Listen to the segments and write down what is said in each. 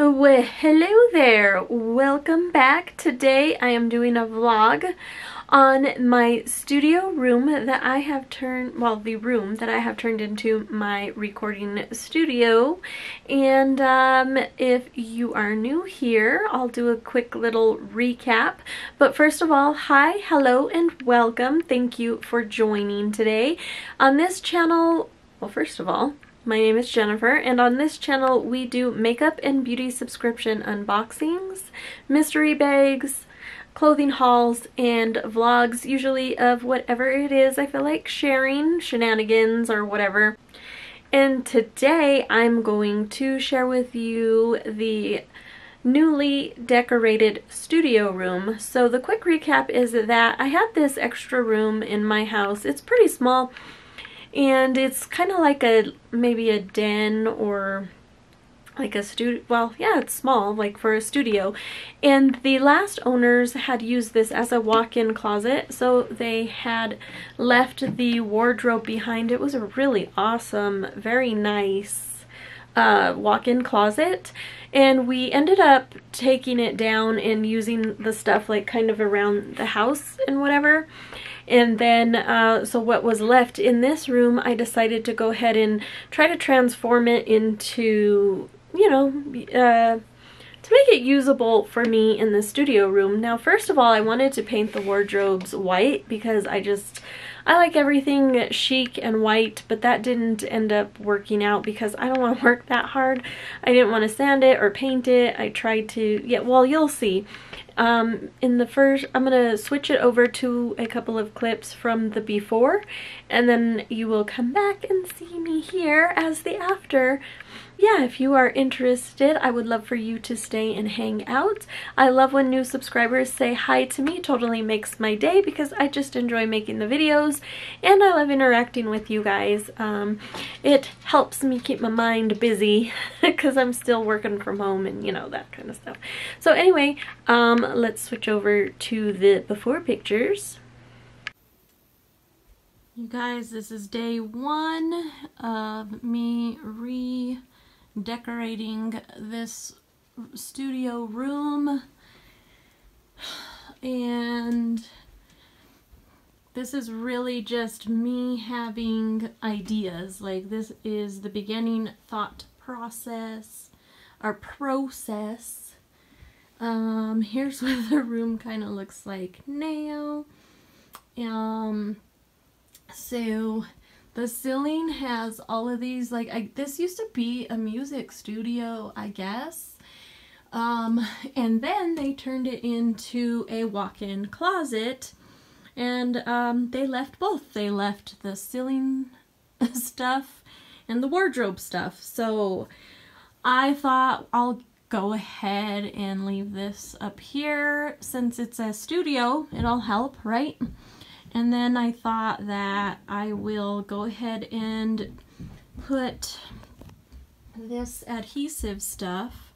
Well, hello there. Welcome back. Today I am doing a vlog on my studio room that I have turned, well, the room that I have turned into my recording studio. And um, if you are new here, I'll do a quick little recap. But first of all, hi, hello, and welcome. Thank you for joining today. On this channel, well, first of all, my name is Jennifer and on this channel we do makeup and beauty subscription unboxings, mystery bags, clothing hauls, and vlogs usually of whatever it is I feel like sharing, shenanigans or whatever. And today I'm going to share with you the newly decorated studio room. So the quick recap is that I had this extra room in my house. It's pretty small and it's kind of like a maybe a den or like a studio well yeah it's small like for a studio. And the last owners had used this as a walk-in closet so they had left the wardrobe behind. It was a really awesome very nice uh, walk-in closet. And we ended up taking it down and using the stuff like kind of around the house and whatever and then, uh, so what was left in this room, I decided to go ahead and try to transform it into, you know, uh, to make it usable for me in the studio room. Now, first of all, I wanted to paint the wardrobes white because I just, I like everything chic and white, but that didn't end up working out because I don't want to work that hard. I didn't want to sand it or paint it. I tried to, yeah, well, you'll see. Um, in the first, I'm going to switch it over to a couple of clips from the before, and then you will come back and see me here as the after yeah, if you are interested, I would love for you to stay and hang out. I love when new subscribers say hi to me. totally makes my day because I just enjoy making the videos and I love interacting with you guys. Um, it helps me keep my mind busy because I'm still working from home and you know, that kind of stuff. So anyway, um, let's switch over to the before pictures. You guys, this is day one of me re decorating this studio room. And this is really just me having ideas. Like this is the beginning thought process or process. Um here's what the room kind of looks like now. Um so the ceiling has all of these, like, I, this used to be a music studio, I guess. Um, and then they turned it into a walk-in closet. And um, they left both. They left the ceiling stuff and the wardrobe stuff. So I thought I'll go ahead and leave this up here. Since it's a studio, it'll help, right? And then I thought that I will go ahead and put this adhesive stuff,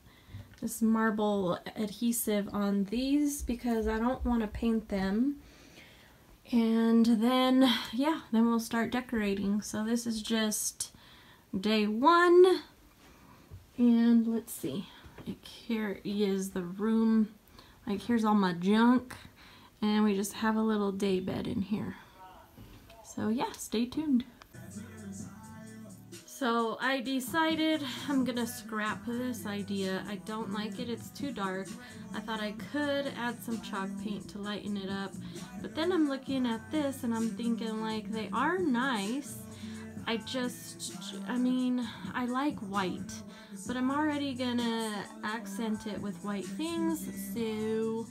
this marble adhesive on these because I don't want to paint them. And then, yeah, then we'll start decorating. So this is just day one. And let's see, like here is the room. Like here's all my junk and we just have a little day bed in here. So yeah, stay tuned. So I decided I'm gonna scrap this idea. I don't like it, it's too dark. I thought I could add some chalk paint to lighten it up, but then I'm looking at this and I'm thinking like they are nice. I just, I mean, I like white, but I'm already gonna accent it with white things, so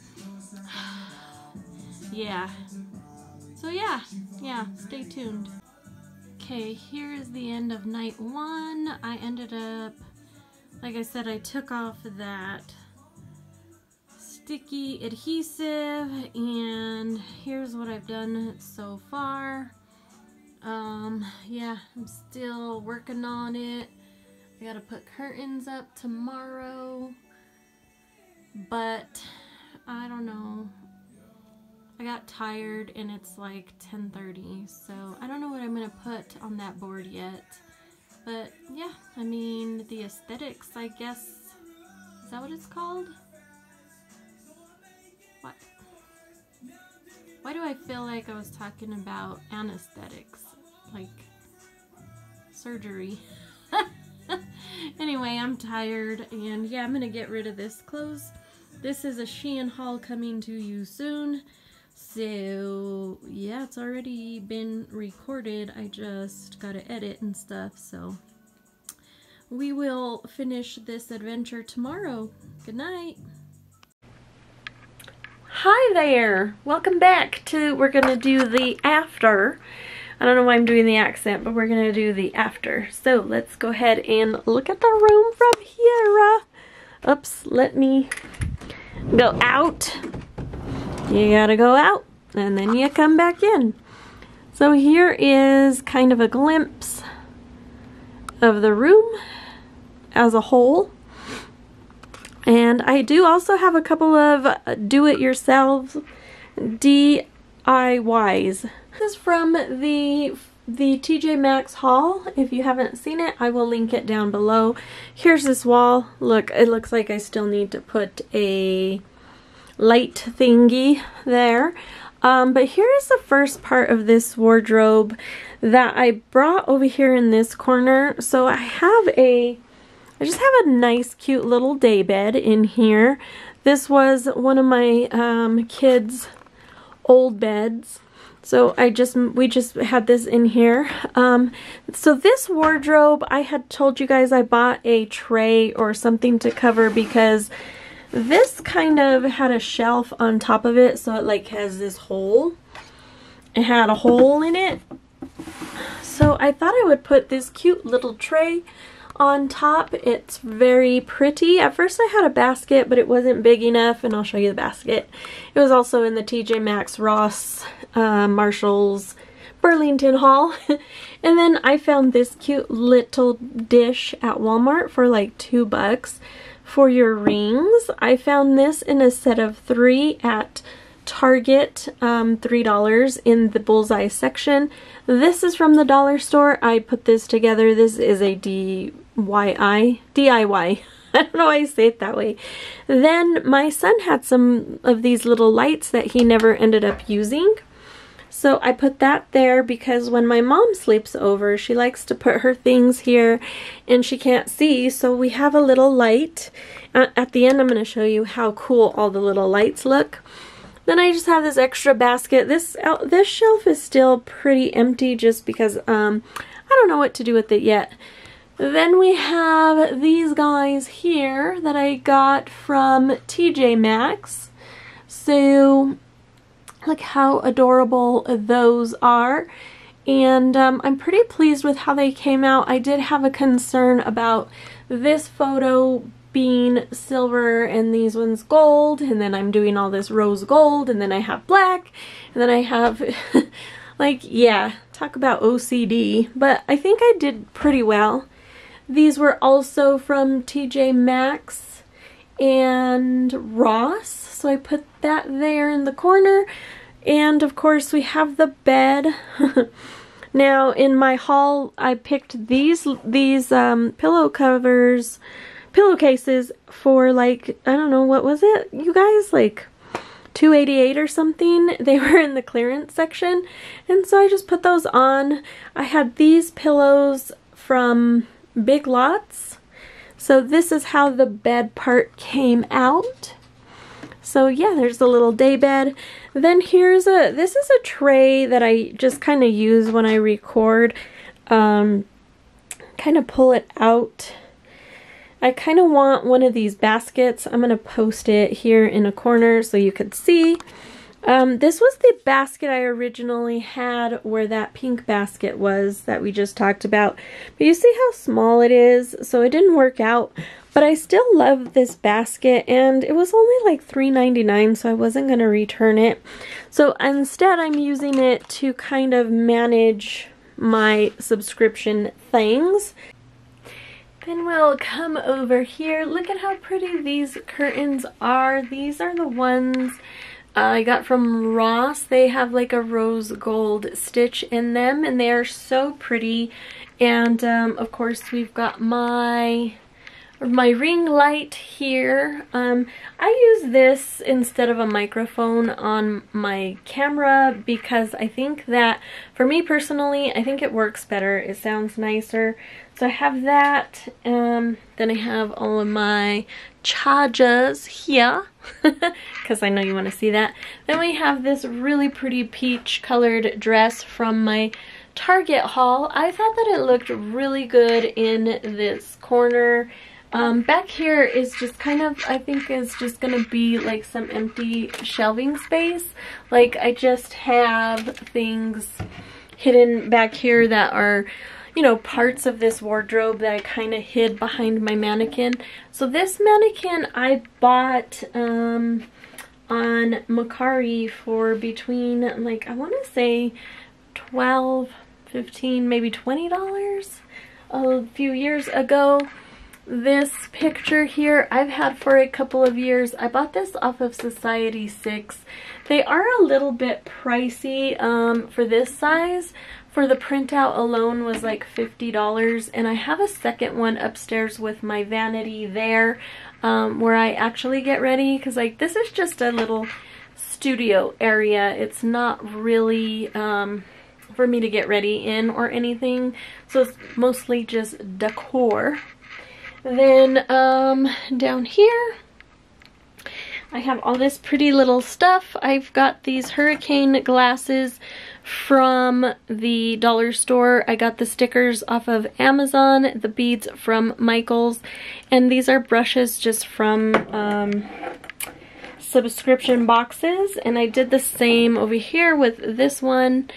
yeah. So yeah, yeah, stay tuned. Okay, here is the end of night one. I ended up, like I said, I took off that sticky adhesive and here's what I've done so far. Um, yeah, I'm still working on it. I gotta put curtains up tomorrow, but I don't know. I got tired and it's like 10.30 so I don't know what I'm going to put on that board yet but yeah I mean the aesthetics I guess is that what it's called? What? Why do I feel like I was talking about anesthetics? Like surgery. anyway, I'm tired and yeah, I'm gonna get rid of this clothes. This is a Shein haul coming to you soon. So yeah, it's already been recorded. I just gotta edit and stuff, so we will finish this adventure tomorrow. Good night. Hi there! Welcome back to, we're gonna do the after. I don't know why I'm doing the accent, but we're gonna do the after. So let's go ahead and look at the room from here. Oops, let me go out. You gotta go out and then you come back in. So here is kind of a glimpse of the room as a whole. And I do also have a couple of uh, do-it-yourself DIYs this is from the the TJ Maxx haul. If you haven't seen it, I will link it down below. Here's this wall. Look, it looks like I still need to put a light thingy there. Um, but here is the first part of this wardrobe that I brought over here in this corner. So I have a, I just have a nice cute little day bed in here. This was one of my um, kids' old beds. So I just, we just had this in here. Um, so this wardrobe, I had told you guys I bought a tray or something to cover because this kind of had a shelf on top of it. So it like has this hole. It had a hole in it. So I thought I would put this cute little tray on top. It's very pretty. At first I had a basket, but it wasn't big enough, and I'll show you the basket. It was also in the TJ Maxx, Ross, uh, Marshalls, Burlington haul. and then I found this cute little dish at Walmart for like two bucks for your rings. I found this in a set of three at Target, um, $3 in the Bullseye section. This is from the dollar store. I put this together. This is a DIY. DIY. I don't know why I say it that way. Then my son had some of these little lights that he never ended up using. So I put that there because when my mom sleeps over, she likes to put her things here and she can't see. So we have a little light. at the end, I'm going to show you how cool all the little lights look. Then I just have this extra basket. This uh, this shelf is still pretty empty just because um, I don't know what to do with it yet. Then we have these guys here that I got from TJ Maxx. So look how adorable those are. And um, I'm pretty pleased with how they came out. I did have a concern about this photo being silver and these ones gold and then I'm doing all this rose gold and then I have black and then I have like yeah talk about OCD but I think I did pretty well these were also from TJ Maxx and Ross so I put that there in the corner and of course we have the bed now in my haul I picked these these um, pillow covers pillowcases for like, I don't know, what was it, you guys? Like 288 or something. They were in the clearance section. And so I just put those on. I had these pillows from Big Lots. So this is how the bed part came out. So yeah, there's a little day bed. Then here's a, this is a tray that I just kind of use when I record. Um, kind of pull it out I kind of want one of these baskets. I'm going to post it here in a corner so you could see. Um, this was the basket I originally had where that pink basket was that we just talked about. But you see how small it is, so it didn't work out. But I still love this basket and it was only like $3.99 so I wasn't going to return it. So instead I'm using it to kind of manage my subscription things. Then we'll come over here. Look at how pretty these curtains are. These are the ones I got from Ross. They have like a rose gold stitch in them and they are so pretty. And um, of course we've got my my ring light here. Um, I use this instead of a microphone on my camera because I think that, for me personally, I think it works better. It sounds nicer. So I have that. Um, then I have all of my chargers here because I know you want to see that. Then we have this really pretty peach colored dress from my Target haul. I thought that it looked really good in this corner. Um, back here is just kind of, I think is just going to be like some empty shelving space. Like I just have things hidden back here that are, you know, parts of this wardrobe that I kind of hid behind my mannequin. So this mannequin I bought um, on Mercari for between like, I want to say 12 15 maybe $20 a few years ago. This picture here I've had for a couple of years. I bought this off of Society 6. They are a little bit pricey um, for this size. For the printout alone was like $50 and I have a second one upstairs with my vanity there um, where I actually get ready because like this is just a little studio area. It's not really um, for me to get ready in or anything. So it's mostly just decor. Then um, down here, I have all this pretty little stuff. I've got these hurricane glasses from the dollar store. I got the stickers off of Amazon, the beads from Michaels, and these are brushes just from um, subscription boxes. And I did the same over here with this one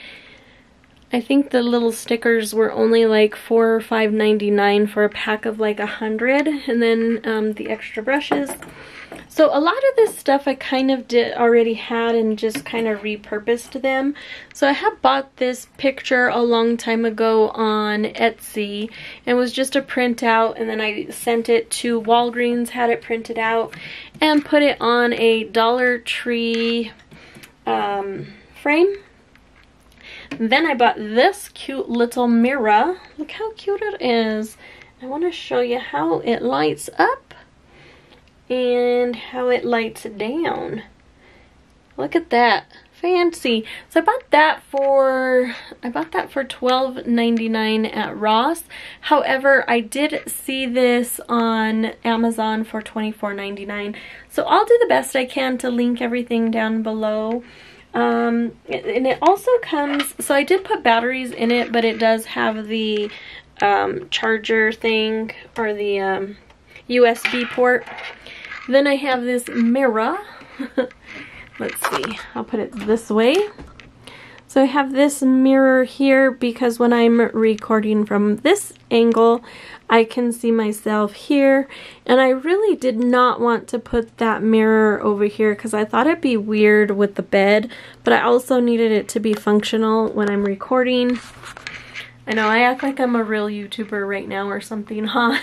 I think the little stickers were only like four or five ninety nine for a pack of like a hundred, and then um, the extra brushes. So a lot of this stuff I kind of did already had and just kind of repurposed them. So I had bought this picture a long time ago on Etsy and was just a printout and then I sent it to Walgreens, had it printed out and put it on a Dollar Tree um, frame then I bought this cute little mirror. Look how cute it is. I want to show you how it lights up and how it lights down. Look at that. Fancy. So I bought that for I bought that for $12.99 at Ross. However, I did see this on Amazon for $24.99. So I'll do the best I can to link everything down below. Um, and it also comes, so I did put batteries in it, but it does have the um, charger thing or the um, USB port. Then I have this mirror. Let's see, I'll put it this way. So I have this mirror here because when I'm recording from this angle, I can see myself here. And I really did not want to put that mirror over here because I thought it'd be weird with the bed, but I also needed it to be functional when I'm recording. I know I act like I'm a real YouTuber right now or something, huh?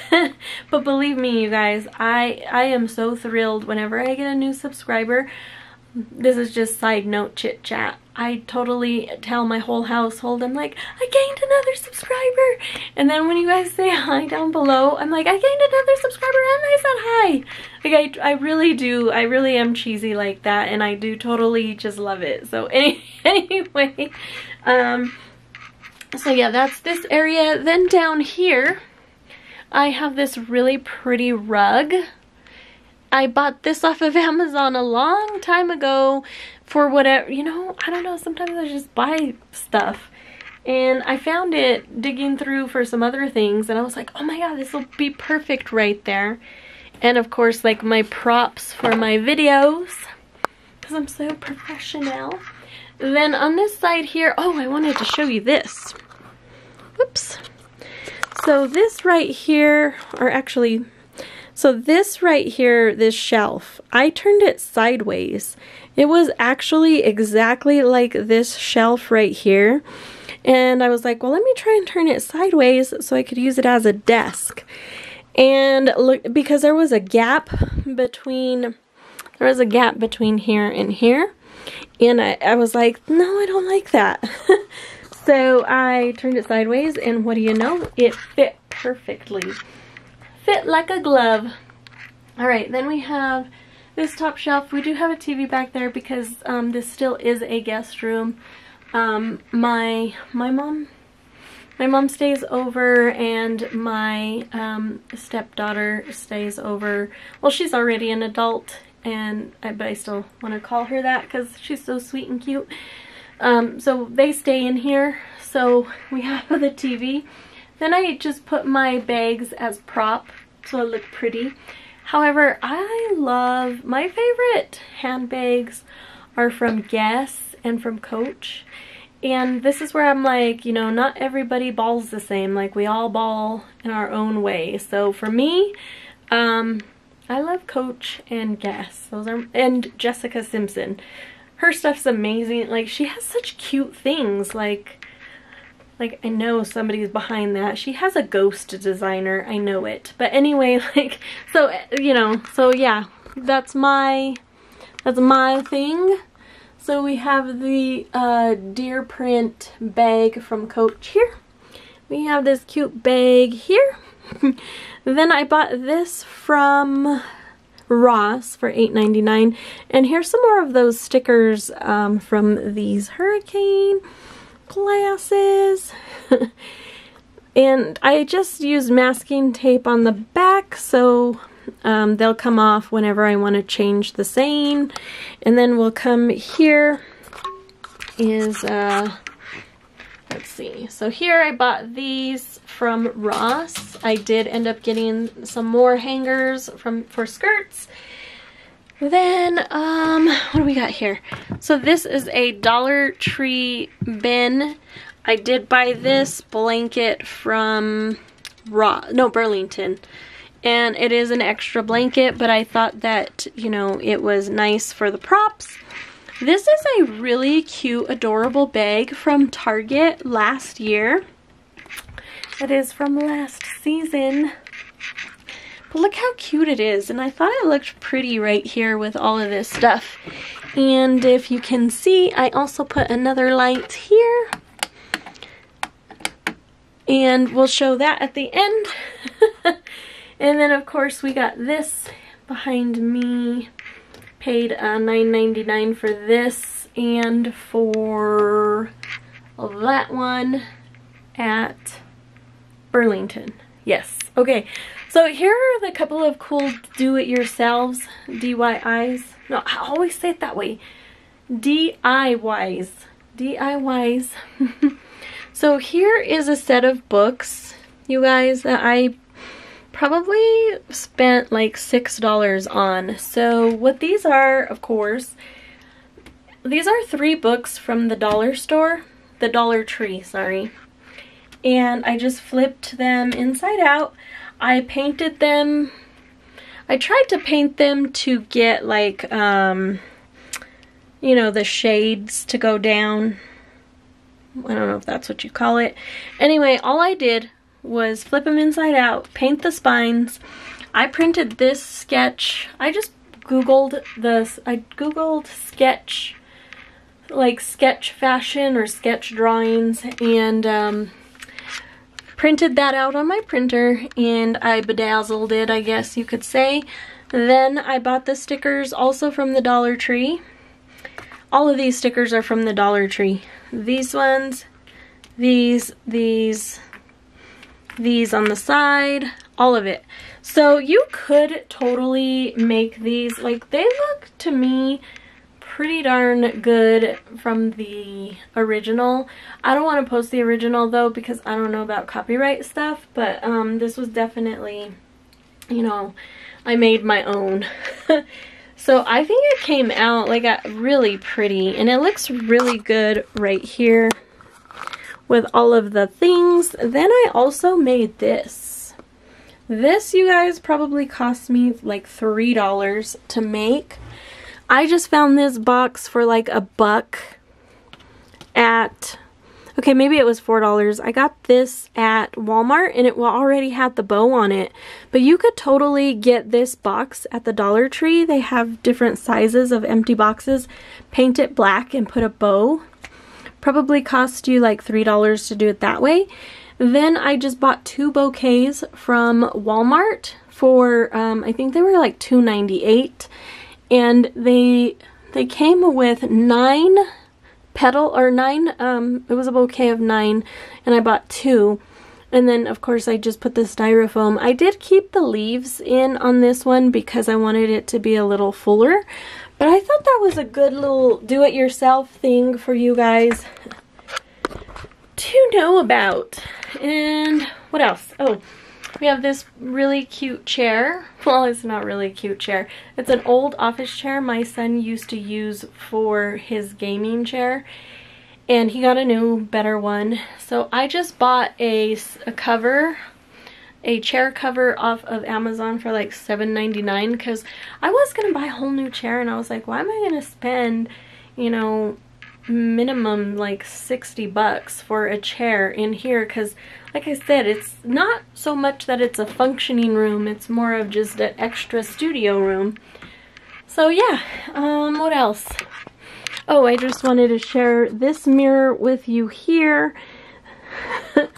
but believe me, you guys, I, I am so thrilled whenever I get a new subscriber. This is just side note chit chat. I totally tell my whole household, I'm like, I gained another subscriber. And then when you guys say hi down below, I'm like, I gained another subscriber and I said hi. Like, I, I really do, I really am cheesy like that and I do totally just love it. So any, anyway, um, so yeah, that's this area. Then down here, I have this really pretty rug. I bought this off of Amazon a long time ago for whatever, you know, I don't know, sometimes I just buy stuff. And I found it digging through for some other things and I was like, oh my god, this will be perfect right there. And of course, like my props for my videos, because I'm so professional. Then on this side here, oh, I wanted to show you this. Whoops. So this right here, or actually, so this right here, this shelf, I turned it sideways it was actually exactly like this shelf right here. And I was like, well, let me try and turn it sideways so I could use it as a desk. And look, because there was a gap between, there was a gap between here and here. And I, I was like, no, I don't like that. so I turned it sideways and what do you know? It fit perfectly. Fit like a glove. Alright, then we have this top shelf. We do have a TV back there because um, this still is a guest room. Um, my, my mom my mom stays over and my um, stepdaughter stays over. Well, she's already an adult, and I, but I still want to call her that because she's so sweet and cute. Um, so they stay in here. So we have the TV. Then I just put my bags as prop so it look pretty. However, I love, my favorite handbags are from Guess and from Coach. And this is where I'm like, you know, not everybody balls the same. Like, we all ball in our own way. So for me, um, I love Coach and Guess. Those are, and Jessica Simpson. Her stuff's amazing. Like, she has such cute things. Like, like, I know somebody's behind that. She has a ghost designer. I know it. But anyway, like, so, you know, so yeah, that's my, that's my thing. So we have the uh, deer print bag from Coach here. We have this cute bag here. then I bought this from Ross for $8.99. And here's some more of those stickers um, from these hurricane glasses. and I just used masking tape on the back so um, they'll come off whenever I want to change the saying. And then we'll come here is, uh, let's see. So here I bought these from Ross. I did end up getting some more hangers from for skirts. Then, um, what do we got here? So this is a Dollar Tree bin. I did buy this blanket from Raw, no, Burlington and it is an extra blanket but I thought that you know it was nice for the props this is a really cute adorable bag from Target last year it is from last season but look how cute it is and I thought it looked pretty right here with all of this stuff and if you can see I also put another light here and we'll show that at the end And then of course we got this behind me. Paid uh, $9.99 for this and for that one at Burlington. Yes. Okay. So here are the couple of cool do-it-yourselves, DIYs. No, I always say it that way. DIYs. DIYs. so here is a set of books, you guys, that I probably spent like $6 on. So what these are, of course, these are three books from the dollar store, the Dollar Tree, sorry. And I just flipped them inside out. I painted them, I tried to paint them to get like, um, you know, the shades to go down. I don't know if that's what you call it. Anyway, all I did was flip them inside out, paint the spines. I printed this sketch. I just googled this. I googled sketch, like sketch fashion or sketch drawings and um, printed that out on my printer and I bedazzled it, I guess you could say. Then I bought the stickers also from the Dollar Tree. All of these stickers are from the Dollar Tree. These ones, these, these, these on the side, all of it. So you could totally make these, like they look to me pretty darn good from the original. I don't want to post the original though because I don't know about copyright stuff, but um, this was definitely, you know, I made my own. so I think it came out like a really pretty and it looks really good right here with all of the things. Then I also made this. This, you guys, probably cost me like $3 to make. I just found this box for like a buck at, okay, maybe it was $4. I got this at Walmart and it already had the bow on it. But you could totally get this box at the Dollar Tree. They have different sizes of empty boxes. Paint it black and put a bow Probably cost you like $3 to do it that way. Then I just bought two bouquets from Walmart for, um, I think they were like $2.98. And they, they came with nine petal, or nine, um, it was a bouquet of nine, and I bought two. And then, of course, I just put the styrofoam. I did keep the leaves in on this one because I wanted it to be a little fuller. But I thought that was a good little do-it-yourself thing for you guys to know about. And what else? Oh, we have this really cute chair. Well, it's not really a cute chair. It's an old office chair my son used to use for his gaming chair. And he got a new, better one. So I just bought a, a cover a chair cover off of Amazon for like $7.99 because I was going to buy a whole new chair and I was like, why am I going to spend, you know, minimum like 60 bucks for a chair in here because like I said it's not so much that it's a functioning room it's more of just an extra studio room. So yeah um what else? Oh I just wanted to share this mirror with you here.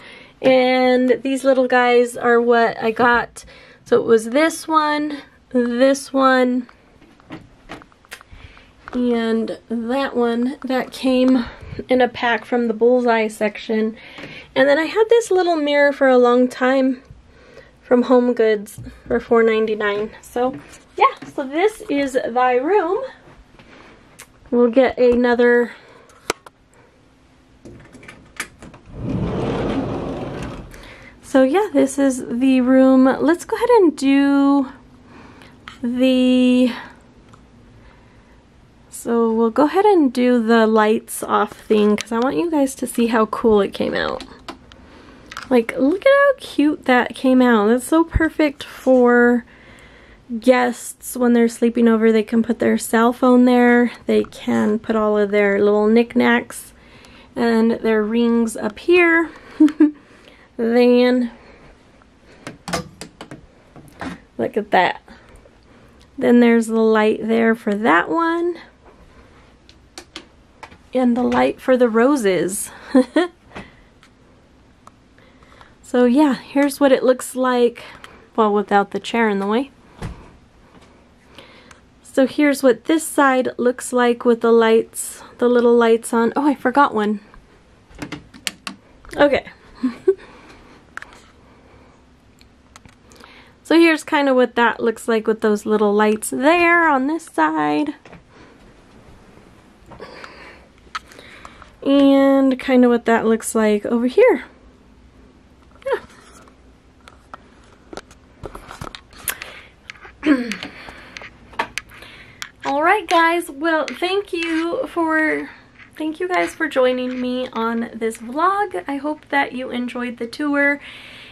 And these little guys are what I got. So it was this one this one and that one that came in a pack from the bullseye section. And then I had this little mirror for a long time from Home Goods for $4.99 so yeah so this is thy room. We'll get another so yeah this is the room. Let's go ahead and do the so we'll go ahead and do the lights off thing because I want you guys to see how cool it came out. Like, look at how cute that came out. That's so perfect for guests when they're sleeping over. They can put their cell phone there. They can put all of their little knickknacks and their rings up here. then, look at that. Then there's the light there for that one and the light for the roses. so yeah, here's what it looks like, well, without the chair in the way. So here's what this side looks like with the lights, the little lights on. Oh, I forgot one. Okay. so here's kind of what that looks like with those little lights there on this side. And kind of what that looks like over here. Yeah. Alright guys, well thank you for thank you guys for joining me on this vlog. I hope that you enjoyed the tour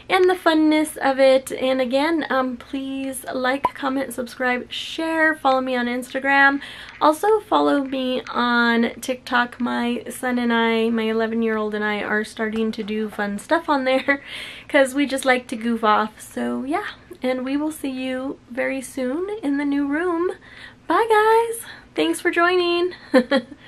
and the funness of it. And again, um, please like, comment, subscribe, share, follow me on Instagram. Also follow me on TikTok. My son and I, my 11 year old and I are starting to do fun stuff on there because we just like to goof off. So yeah, and we will see you very soon in the new room. Bye guys. Thanks for joining.